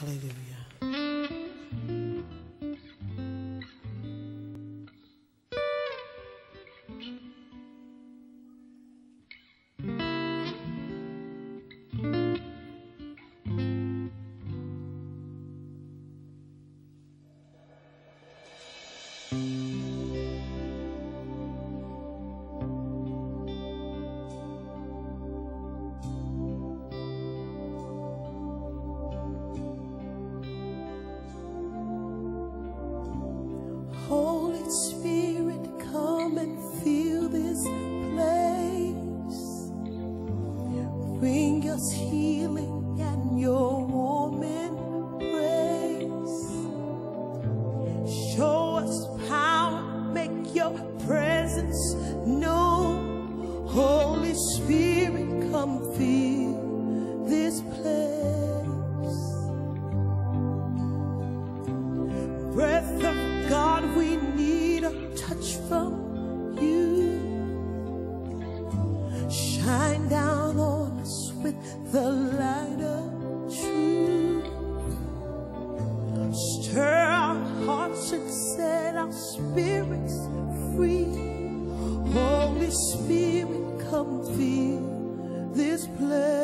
Hallelujah. Healing and your Spirit, come fill this place.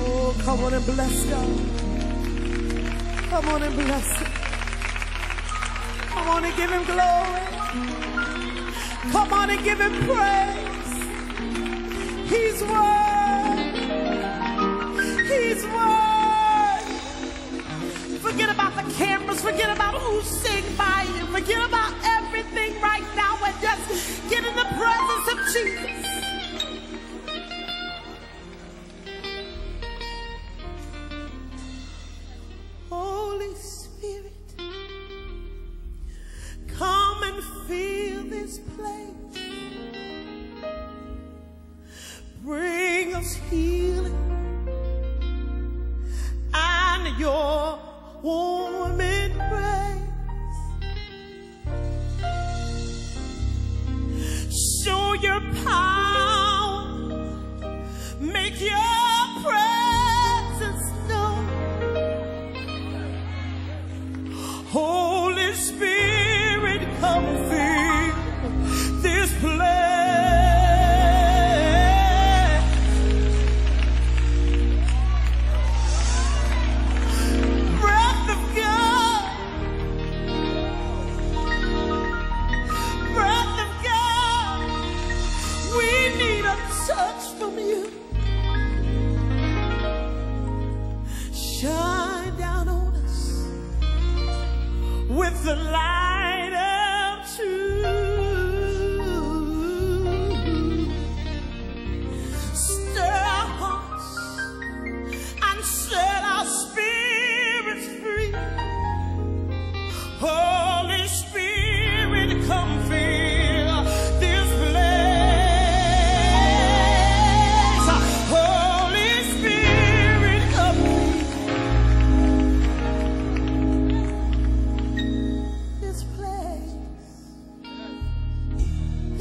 Oh, come on and bless God. Come on and bless Him. Come on and give Him glory. Come on and give Him praise. He's worthy. He's worthy. Forget about the cameras. Forget about who's sitting by you. Forget about everything right now and just get in the presence of Jesus. Your warm with the light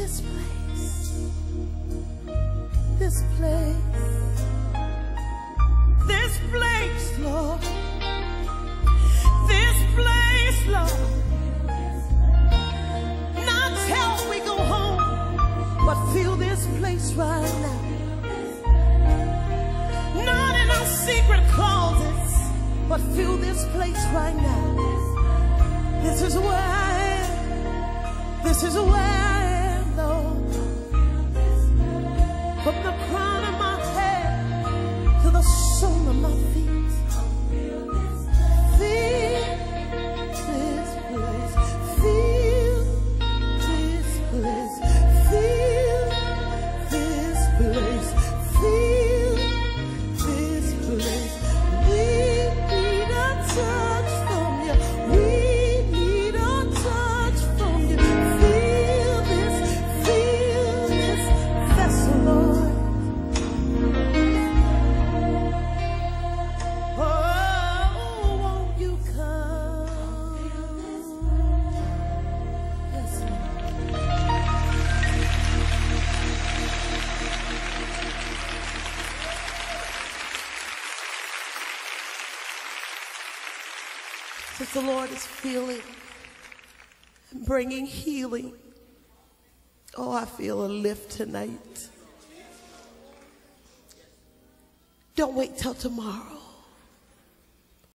This place. This place. This place, Lord. This place, Lord. Not till we go home, but feel this place right now. Not in our secret closets, but feel this place right now. This is where I am. This is where From the Since the Lord is feeling and bringing healing. Oh, I feel a lift tonight. Don't wait till tomorrow.